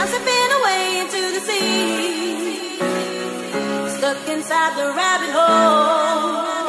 I'm away into the sea, stuck inside the rabbit hole.